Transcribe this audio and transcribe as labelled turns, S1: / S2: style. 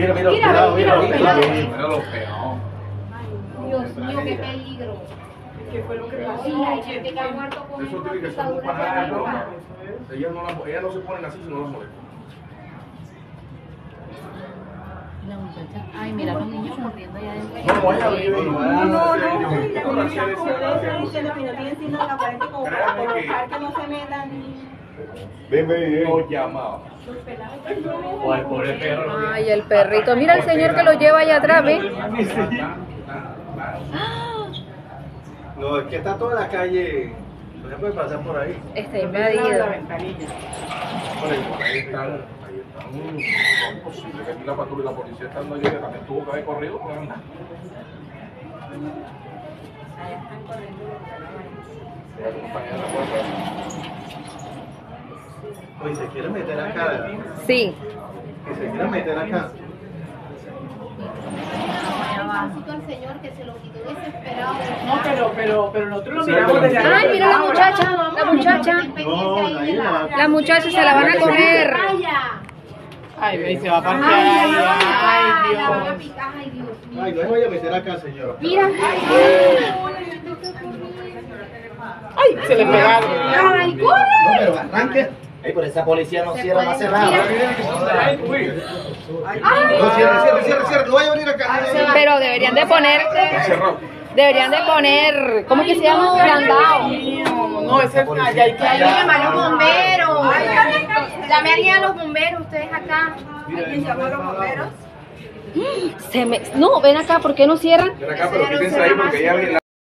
S1: Mira, mira,
S2: Mira, mira,
S1: mira,
S2: mira.
S1: mira.
S3: Mira los pegados.
S2: Dios mío, qué peligro.
S4: ¿Qué fue lo que pasó?
S2: Sí, hay gente que ha muerto con
S3: Eso tiene que ser un ¿no? Ellas no, la- ellas no se ponen así si no las molestan.
S5: La muchacha. Ay, mira los niños corriendo allá adentro.
S3: No, no vaya a abrir.
S1: No, no,
S4: No, no, no,
S3: Yo-
S4: la
S3: yo-
S4: policía
S3: yo-
S4: como ustedes están diciendo que no tienen signo en la frente como para
S3: Créanme que-
S4: colocar que no se metan.
S1: Ven, ven, ven.
S3: Los llamados.
S1: O el pobre perro.
S5: Ay, el perrito. Mira el señor que lo lleva allá atrás, ¿ve?
S1: No, es que está toda la calle. No se puede pasar por ahí.
S5: Está invadido.
S3: Por ahí están, ahí están. Es imposible que aquí la patrulla y la policía estando allí, que también tuvo que haber corrido, pues anda. Voy a acompañar
S1: Oye, se quiere meter acá, ¿verdad?
S5: Sí.
S1: Que se quiere meter acá.
S2: Pobrecito el señor que se lo quitó desesperado.
S4: No, pero, pero, pero nosotros lo miramos desde
S5: Ay, mira la muchacha, la muchacha.
S1: La
S5: muchacha se la van a comer.
S2: Vaya.
S4: Ay, se va a parquear
S2: Ay,
S4: Ay,
S2: la van a
S4: Dios.
S2: picar. Ay, Dios mío.
S1: Ay, no se vaya a meter acá, señora.
S2: Mira.
S4: Ay, se le pegaron.
S2: Ay, corre.
S1: No, pero arranque.
S6: Ey, pero esa policía no cierra, más.
S3: Ay, uy.
S1: No, cierre, cierre, cierre, cierre. No vaya a venir acá.
S5: Pero deberían de poner,
S3: Está cerrado.
S5: deberían de poner, ¿cómo que se llama? Candado.
S4: No, ese es allá hay que
S2: Ay,
S4: allá.
S2: llama a los bomberos. Llame a alguien a los bomberos, ustedes acá.
S5: Se me, no, ven acá, ¿por qué no cierran?
S3: Ven acá, pero quítense ahí porque alguien.